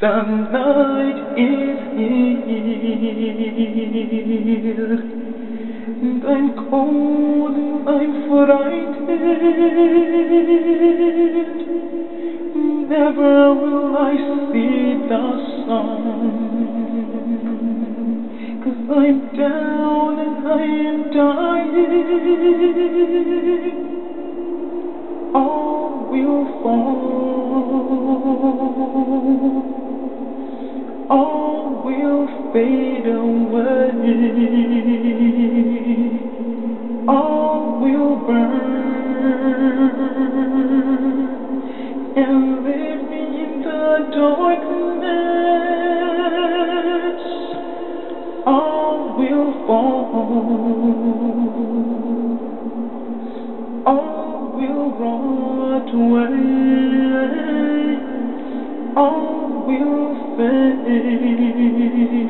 The night is here, and I'm cold, I'm frightened. Never will I see the sun, cause I'm down and I am dying. All will fall fade away. All will burn and leave me in the darkness. All will fall. All will rot away. All will and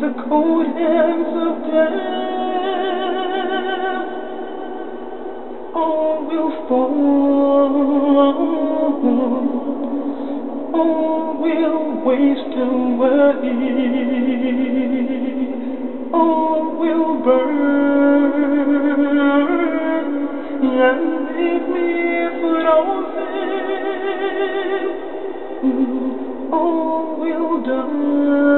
the cold hands of death. All will fall, all will waste away, all will burn. And leave me all all will die,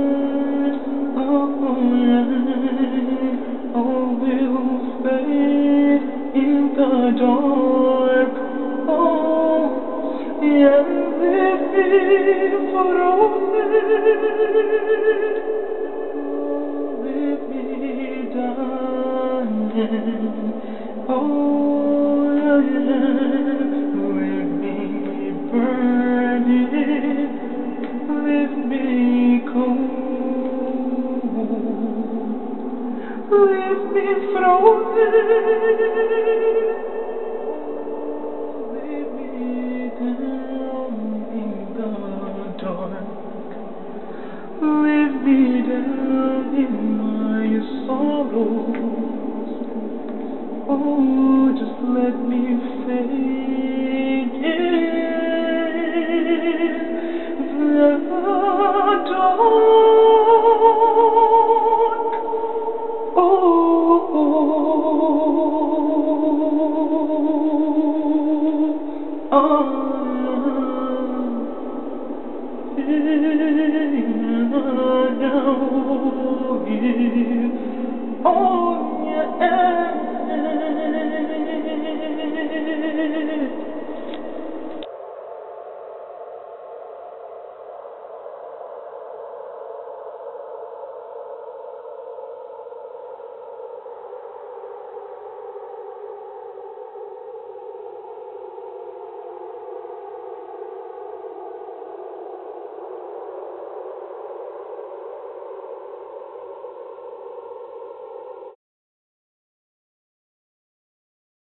dark. Oh, for all Leave me dying. Oh, in my sorrows. Oh, just let me fade in the dark. Oh, oh, oh, oh you.